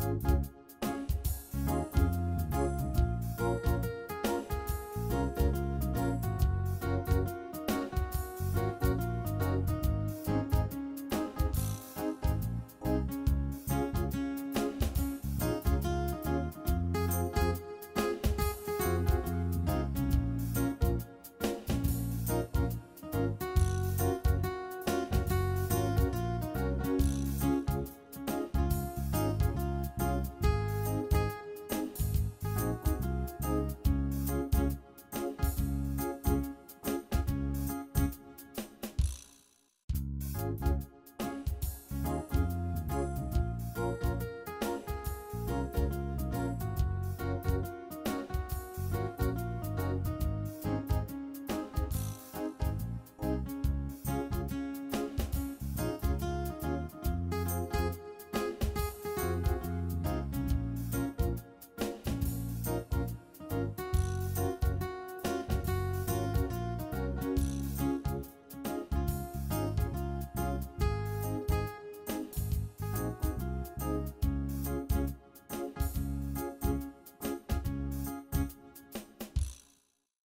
Música